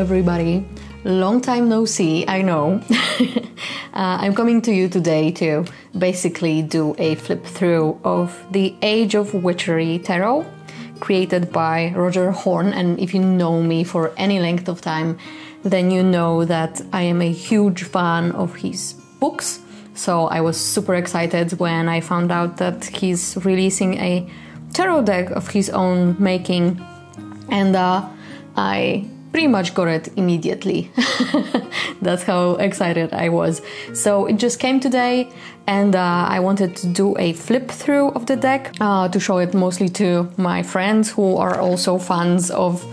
Everybody. Long time no see, I know. uh, I'm coming to you today to basically do a flip through of the Age of Witchery Tarot created by Roger Horne. And if you know me for any length of time, then you know that I am a huge fan of his books. So I was super excited when I found out that he's releasing a tarot deck of his own making. And uh, I pretty much got it immediately. That's how excited I was. So it just came today, and uh, I wanted to do a flip through of the deck uh, to show it mostly to my friends who are also fans of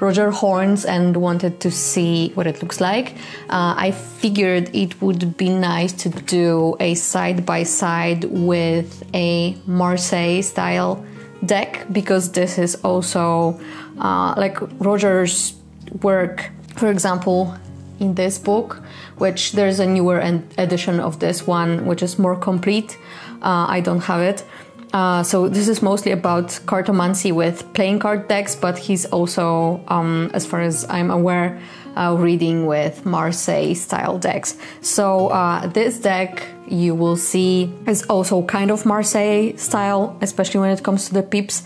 Roger Horne's and wanted to see what it looks like. Uh, I figured it would be nice to do a side by side with a Marseille style deck because this is also uh, like Roger's work. For example, in this book, which there's a newer edition of this one, which is more complete. Uh, I don't have it. Uh, so this is mostly about cartomancy with playing card decks, but he's also, um, as far as I'm aware, uh, reading with Marseille style decks. So uh, this deck you will see is also kind of Marseille style, especially when it comes to the pips.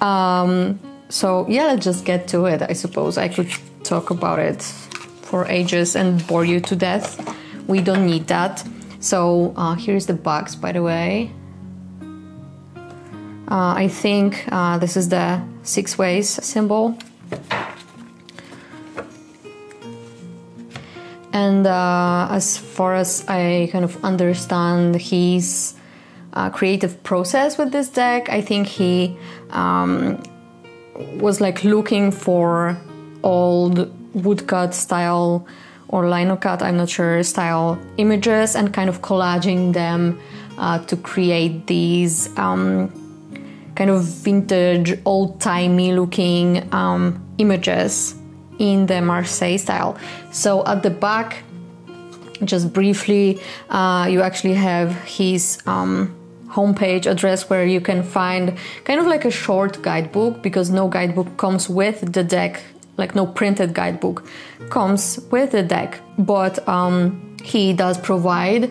Um, so yeah, let's just get to it. I suppose I could talk about it for ages and bore you to death. We don't need that. So uh, here's the box, by the way. Uh, I think uh, this is the six ways symbol. And uh, as far as I kind of understand his uh, creative process with this deck, I think he um, was like looking for old woodcut style or linocut, I'm not sure, style images and kind of collaging them uh, to create these um, kind of vintage, old timey looking um, images in the Marseille style. So at the back, just briefly, uh, you actually have his um, homepage address where you can find kind of like a short guidebook because no guidebook comes with the deck, like no printed guidebook comes with the deck, but um, he does provide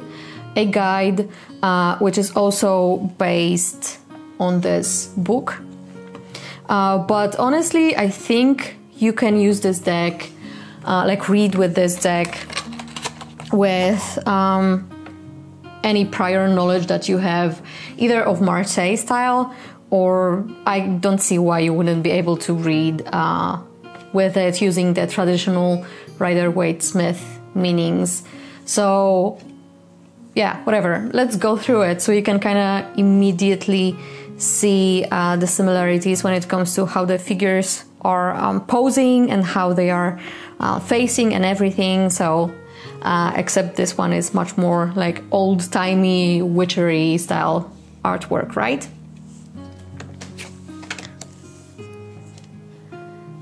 a guide uh, which is also based on this book. Uh, but honestly, I think you can use this deck, uh, like read with this deck with um, any prior knowledge that you have either of Marseille style or I don't see why you wouldn't be able to read uh, with it using the traditional Rider Waite Smith meanings. So, yeah, whatever. Let's go through it so you can kind of immediately see uh, the similarities when it comes to how the figures are um, posing and how they are uh, facing and everything. So, uh, except this one is much more like old timey witchery style artwork, right?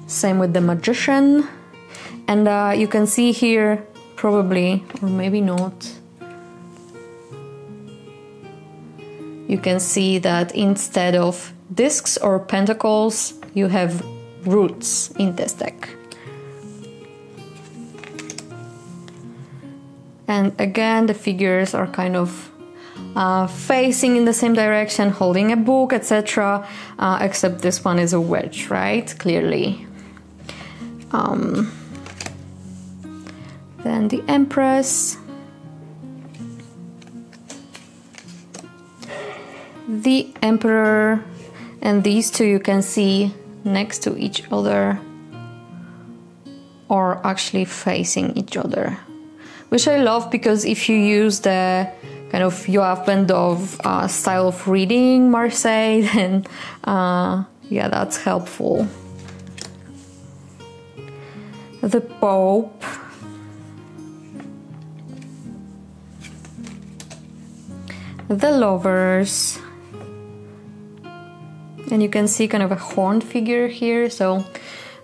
Same with the magician. And uh, you can see here, probably, or maybe not, you can see that instead of discs or pentacles, you have roots in this deck. And again, the figures are kind of uh, facing in the same direction, holding a book, etc. Uh, except this one is a wedge, right? Clearly. Um, then the Empress. The Emperor. And these two you can see next to each other or actually facing each other which I love because if you use the kind of Yoav Ben-Dov uh, style of reading Marseille, then uh, yeah, that's helpful. The Pope. The Lovers. And you can see kind of a horned figure here. So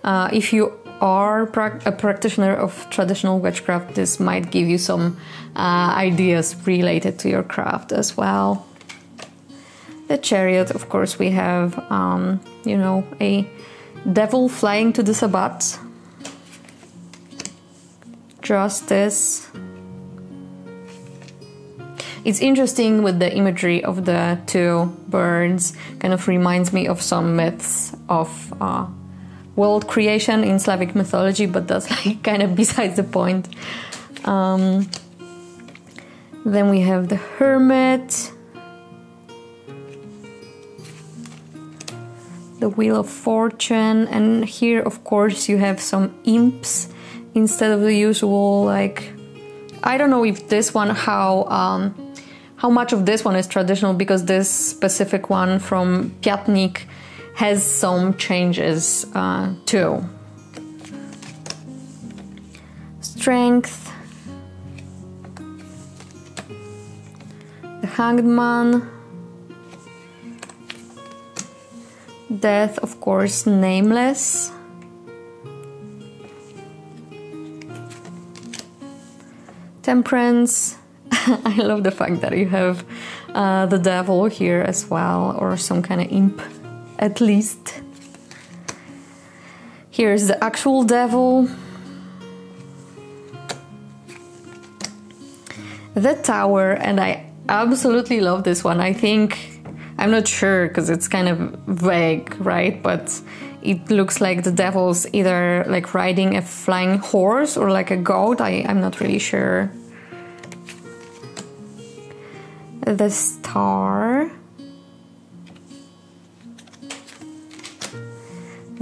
uh, if you are pra a practitioner of traditional witchcraft, this might give you some uh, ideas related to your craft as well. The chariot, of course, we have, um, you know, a devil flying to the Sabbat. justice. It's interesting with the imagery of the two birds, kind of reminds me of some myths of uh, world creation in Slavic mythology, but that's like kind of besides the point. Um, then we have the hermit, the wheel of fortune, and here, of course, you have some imps instead of the usual like. I don't know if this one how um, how much of this one is traditional because this specific one from Piatnik has some changes uh, too. Strength, the Hanged Man, Death, of course, Nameless. Temperance, I love the fact that you have uh, the devil here as well, or some kind of imp, at least. Here's the actual devil. The tower, and I absolutely love this one. I think, I'm not sure because it's kind of vague, right? But it looks like the devil's either like riding a flying horse or like a goat. I, I'm not really sure the star,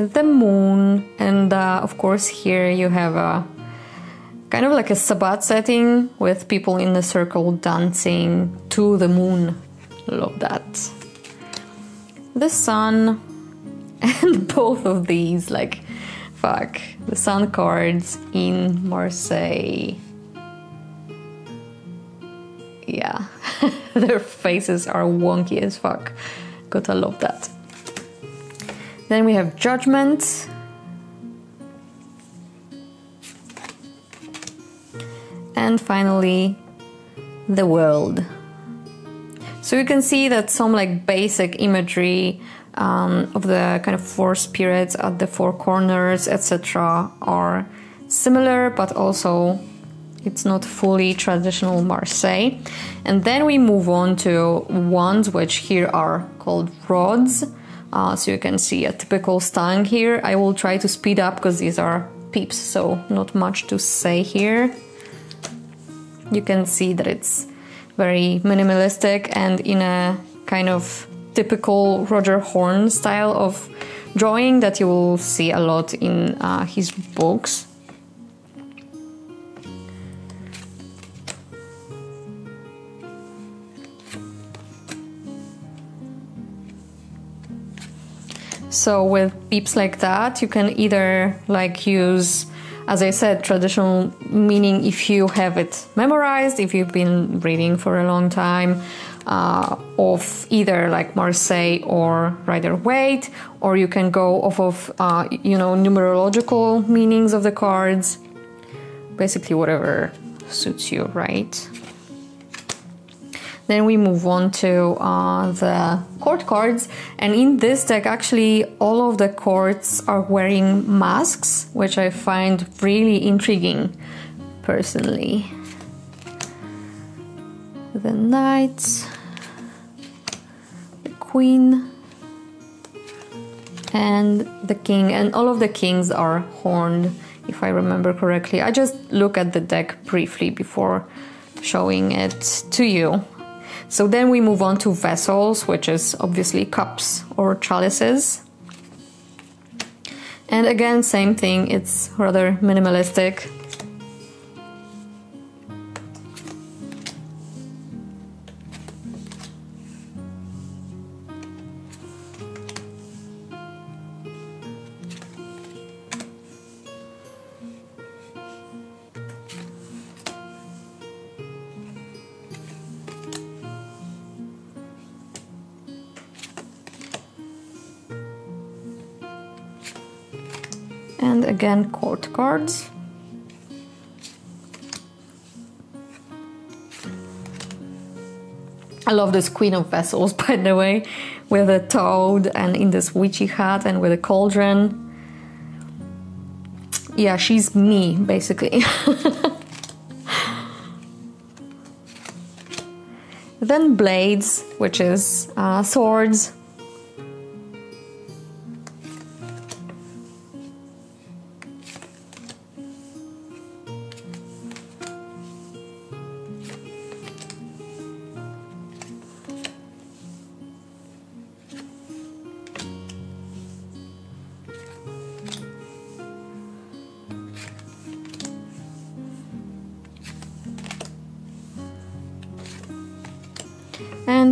the moon, and uh, of course, here you have a kind of like a Sabbat setting with people in a circle dancing to the moon. Love that. The sun, and both of these, like, fuck, the sun cards in Marseille. Yeah. Their faces are wonky as fuck. Gotta love that. Then we have Judgment. And finally, the world. So you can see that some like basic imagery um, of the kind of four spirits at the four corners, etc., are similar, but also it's not fully traditional Marseille. And then we move on to wands, which here are called rods. Uh, so you can see a typical stang here. I will try to speed up because these are pips, so not much to say here. You can see that it's very minimalistic and in a kind of typical Roger Horne style of drawing that you will see a lot in uh, his books. So with pips like that, you can either like use, as I said, traditional meaning if you have it memorized, if you've been reading for a long time, uh, of either like Marseille or Rider Waite, or you can go off of uh, you know numerological meanings of the cards, basically whatever suits you, right? Then we move on to uh, the court cards, and in this deck, actually, all of the courts are wearing masks, which I find really intriguing personally. The knights, the queen, and the king, and all of the kings are horned, if I remember correctly. I just look at the deck briefly before showing it to you. So then we move on to vessels, which is obviously cups or chalices. And again, same thing, it's rather minimalistic. and again court cards. I love this Queen of Vessels, by the way, with a toad and in this witchy hat and with a cauldron. Yeah, she's me, basically. then blades, which is uh, swords,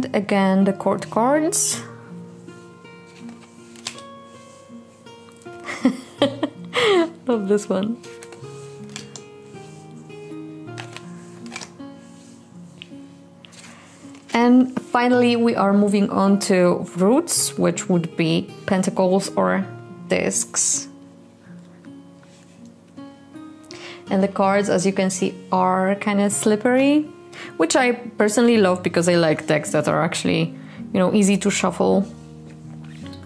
and again the court cards. Love this one. And finally, we are moving on to roots, which would be pentacles or discs. And the cards, as you can see, are kind of slippery which I personally love because I like decks that are actually, you know, easy to shuffle.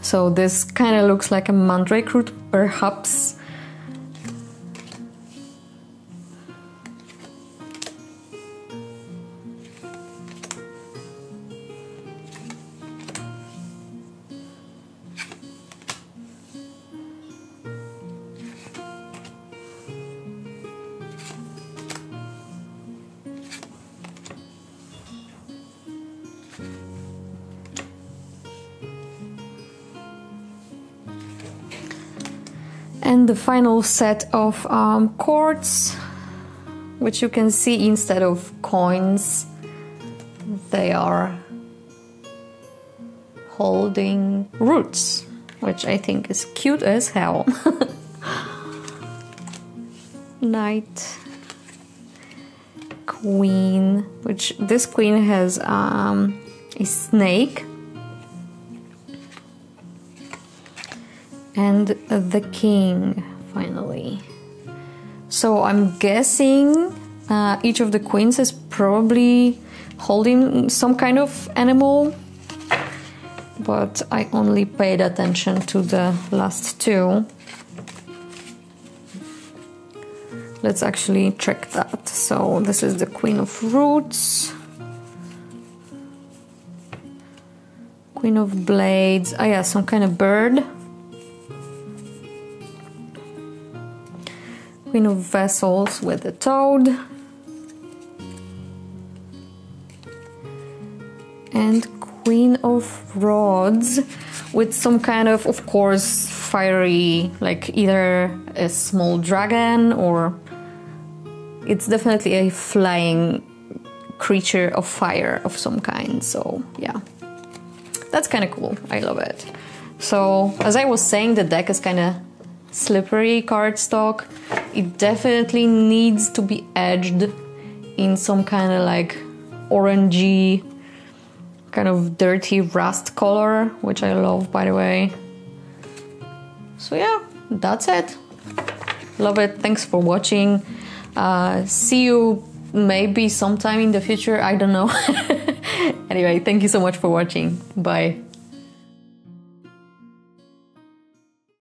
So this kind of looks like a mandrake root, perhaps and the final set of um, courts which you can see instead of coins they are holding roots which I think is cute as hell. Knight queen which this queen has um, a snake and the king finally. So I'm guessing uh, each of the queens is probably holding some kind of animal, but I only paid attention to the last two. Let's actually check that. So this is the queen of roots. Queen of blades. Oh yeah, some kind of bird. Queen of Vessels with the Toad. And Queen of Rods with some kind of, of course, fiery, like either a small dragon or it's definitely a flying creature of fire of some kind. So, yeah, that's kind of cool. I love it. So, as I was saying, the deck is kind of slippery cardstock. It definitely needs to be edged in some kind of like orangey, kind of dirty rust color, which I love by the way. So yeah, that's it. Love it. Thanks for watching. Uh, see you maybe sometime in the future. I don't know. anyway, thank you so much for watching. Bye.